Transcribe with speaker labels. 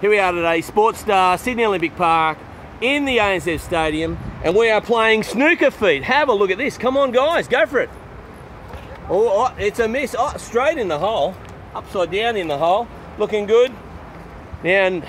Speaker 1: Here we are today, Sports Star, Sydney Olympic Park, in the ANZ Stadium, and we are playing snooker feet. Have a look at this. Come on, guys, go for it. Oh, oh, it's a miss. Oh, straight in the hole. Upside down in the hole. Looking good. Now,